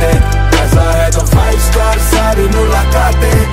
lacate a redon é five star, sari no lacate.